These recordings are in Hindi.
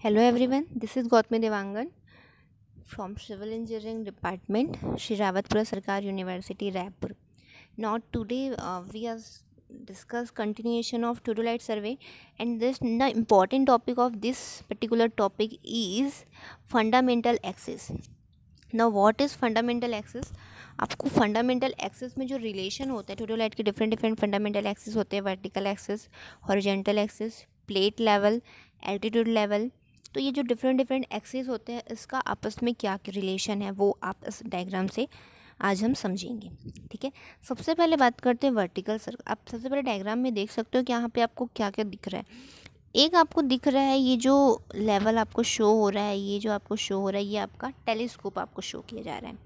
Hello everyone this is Gautami Dewangan from civil engineering department Shri Rawatpura Sarkar University Raipur not today we are discuss continuation of theodolite survey and this the important topic of this particular topic is fundamental axes ना वॉट इज़ फंडामेंटल एक्सेस आपको फंडामेंटल एक्सेस में जो रिलेशन होता है टूडोलाइट के डिफरेंट डिफरेंट फंडामेंटल एक्सेस होते हैं vertical axes horizontal axes plate level altitude level तो ये जो डिफरेंट डिफरेंट एक्सेस होते हैं, इसका आपस में क्या रिलेशन है, वो आप इस डायग्राम से आज हम समझेंगे, ठीक है? सबसे पहले बात करते हैं वर्टिकल सर्कल आप सबसे पहले डायग्राम में देख सकते हो कि यहाँ पे आपको क्या क्या दिख रहा है। एक आपको दिख रहा है ये जो लेवल आपको शो हो रहा है, ये जो आपको शो हो रहा है, ये आपका टेलीस्कोप आपको शो किया जा रहा है,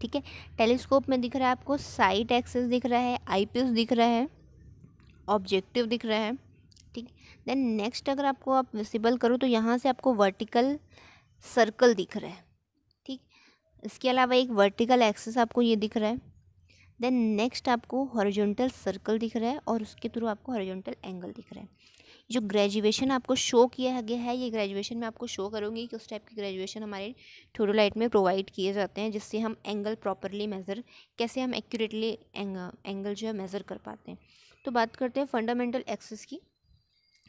ठीक है? टेलीस्कोप में दिख रहा है आपको साइट एक्सेस दिख रहा है आईपीएस दिख रहा है ऑब्जेक्टिव दिख रहा है ठीक देन नेक्स्ट अगर आपको आप विजिबल करो तो यहाँ से आपको वर्टिकल सर्कल दिख रहा है। ठीक इसके अलावा एक वर्टिकल एक्सेस आपको ये दिख रहा है। देन नेक्स्ट आपको हॉरिजॉन्टल सर्कल दिख रहा है और उसके थ्रू आपको हॉरिजॉन्टल एंगल दिख रहा है। जो ग्रेजुएशन आपको शो किया गया है, ये ग्रेजुएशन में आपको शो करूँगी कि उस टाइप की ग्रेजुएशन हमारे थोडोलाइट में प्रोवाइड किए जाते हैं, जिससे हम एंगल प्रॉपरली मेज़र कैसे हम एक्यूरेटली एंगल जो है मेज़र कर पाते हैं। तो बात करते हैं फंडामेंटल एक्सेस की।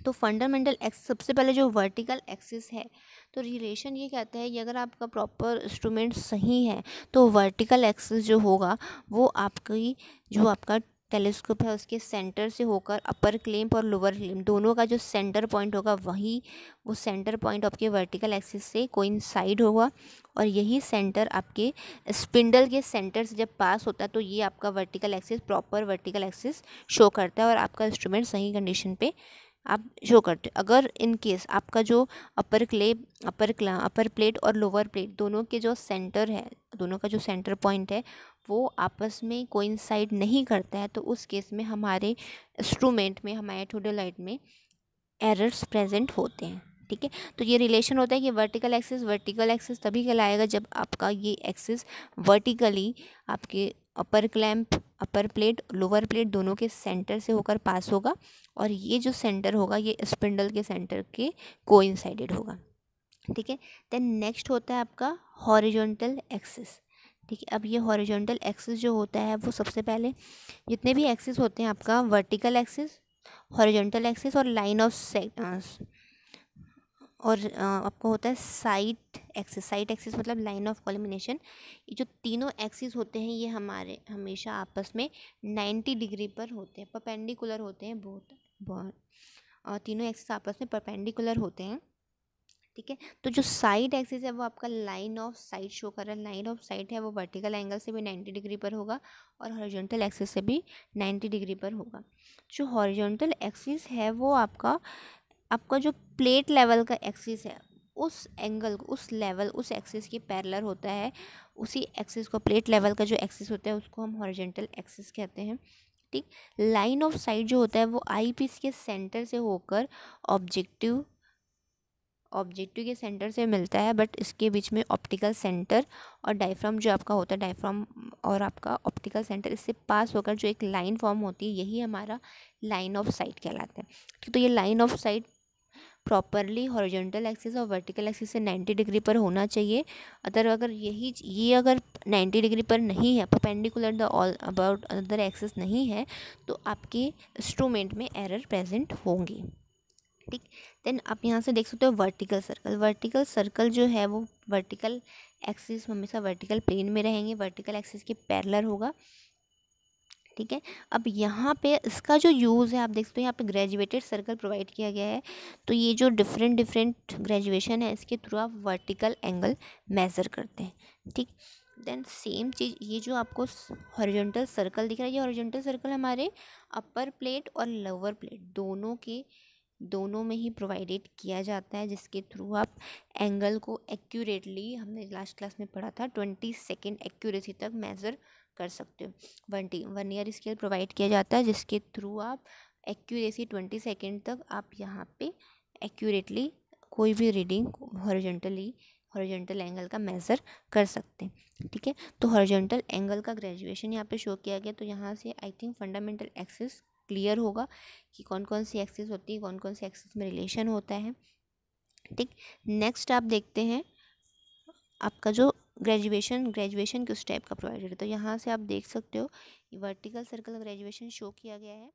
तो फंडामेंटल एक्स सबसे पहले जो वर्टिकल एक्सिस है तो रिलेशन ये कहता है कि अगर आपका प्रॉपर इंस्ट्रूमेंट सही है तो वर्टिकल एक्सिस जो होगा, वो आपकी, जो आपका टेलीस्कोप है, उसके सेंटर से होकर अपर क्लेम्प और लोअर क्लेम्प दोनों का जो सेंटर पॉइंट होगा, वही, वो सेंटर पॉइंट आपके वर्टिकल एक्सिस से कोइंसाइड होगा और यही सेंटर आपके स्पिंडल के सेंटर से जब पास होता है तो ये आपका vertical axis proper vertical axis show करता है और आपका इंस्ट्रूमेंट सही कंडीशन पे आप शो करते हो। अगर इन केस आपका जो upper clamp upper clamp upper plate और लोअर प्लेट दोनों के जो सेंटर है, दोनों का जो सेंटर पॉइंट है, वो आपस में कोइंसाइड नहीं करता है तो उस केस में हमारे इंस्ट्रूमेंट में, हमारे थोडोलाइट में एरर्स प्रेजेंट होते हैं, ठीक है? तो ये रिलेशन होता है कि वर्टिकल एक्सिस वर्टिकल एक्सिस तभी कहलाएगा जब आपका ये एक्सिस वर्टिकली आपके upper clamp upper plate lower plate दोनों के सेंटर से होकर पास होगा और ये जो सेंटर होगा, ये स्पिंडल के सेंटर के कोइंसाइडेड होगा। ठीक है? देन नेक्स्ट होता है आपका हॉरिजॉन्टल एक्सिस ठीक है? अब ये हॉरिजॉन्टल एक्सिस जो होता है, वो सबसे पहले जितने भी एक्सिस होते हैं आपका वर्टिकल एक्सिस हॉरिजॉन्टल एक्सिस और लाइन ऑफ़ और आपको होता है साइट एक्सिस साइड एक्सिस मतलब लाइन ऑफ़ कॉलिमिनेशन। ये जो तीनों एक्सिस होते हैं, ये हमारे, हमेशा आपस में नाइन्टी डिग्री पर होते हैं, परपेंडिकुलर होते हैं बहुत बहुत, और तीनों एक्सिस आपस में परपेंडिकुलर होते हैं, ठीक है? तो जो साइड एक्सिस है, वो आपका लाइन ऑफ़ साइड शो कर रहा है। लाइन ऑफ़ साइड है, वो वर्टिकल एंगल से भी नाइन्टी डिग्री पर होगा और हॉरिजॉन्टल एक्सिस से भी नाइन्टी डिग्री पर होगा। जो हॉरिजॉन्टल एक्सिस है, वो आपका आपका जो प्लेट लेवल का एक्सिस है उस एंगल उस लेवल उस एक्सिस के पैरलर होता है। उसी एक्सिस को प्लेट लेवल का जो एक्सिस होता है, उसको हम हॉरिजेंटल एक्सिस कहते हैं। ठीक? लाइन ऑफ़ साइट जो होता है, वो आई पीस के सेंटर से होकर ऑब्जेक्टिव ऑब्जेक्टिव के सेंटर से मिलता है बट इसके बीच में ऑप्टिकल सेंटर और डायफ्राम जो आपका होता है डायफ्राम और आपका ऑप्टिकल सेंटर इससे पास होकर जो एक लाइन फॉर्म होती है, यही हमारा लाइन ऑफ़ साइट कहलाता है। तो ये line of sight properly horizontal axis और वर्टिकल एक्सिस से 90 डिग्री पर होना चाहिए। अदर अगर यही, ये अगर 90 डिग्री पर नहीं है perpendicular the all about other axis नहीं है तो आपके इंस्ट्रूमेंट में एरर प्रेजेंट होंगी। ठीक? देन आप यहाँ से देख सकते हो वर्टिकल सर्कल वर्टिकल सर्कल जो है वो वर्टिकल एक्सिस हमेशा वर्टिकल प्लेन में रहेंगे। वर्टिकल एक्सिस के पैरलर होगा। ठीक है? अब यहाँ पे इसका जो यूज़ है, आप देख सकते हो यहाँ पे ग्रेजुएटेड सर्कल प्रोवाइड किया गया है। तो ये जो डिफरेंट डिफरेंट ग्रेजुएशन है, इसके थ्रू आप वर्टिकल एंगल मेज़र करते हैं, ठीक? देन सेम चीज़, ये जो आपको हॉरिजॉन्टल सर्कल दिख रहा है, ये हॉरिजॉन्टल सर्कल हमारे अपर प्लेट और लोअर प्लेट दोनों के, दोनों में ही प्रोवाइडेड किया जाता है, जिसके थ्रू आप एंगल को एक्यूरेटली हमने लास्ट क्लास में पढ़ा था ट्वेंटी सेकेंड एक्यूरेसी तक मेज़र कर सकते हो। One T one year scale provide किया जाता है, जिसके थ्रू आप एक्यूरेसी ट्वेंटी सेकेंड तक आप यहाँ पे एक्यूरेटली कोई भी रीडिंग हॉरिजेंटली हॉरिजेंटल एंगल का मेज़र कर सकते हैं। ठीक है? तो हॉरिजेंटल एंगल का ग्रेजुएशन यहाँ पे शो किया गया तो यहाँ से I think fundamental axes clear होगा कि कौन कौन सी एक्सेस होती है कौन कौन सी एक्सेस में रिलेशन होता है। ठीक? नेक्स्ट आप देखते हैं, आपका जो ग्रेजुएशन ग्रेजुएशन किस टाइप का प्रोवाइडेड है। तो यहाँ से आप देख सकते हो वर्टिकल सर्कल ग्रेजुएशन शो किया गया है।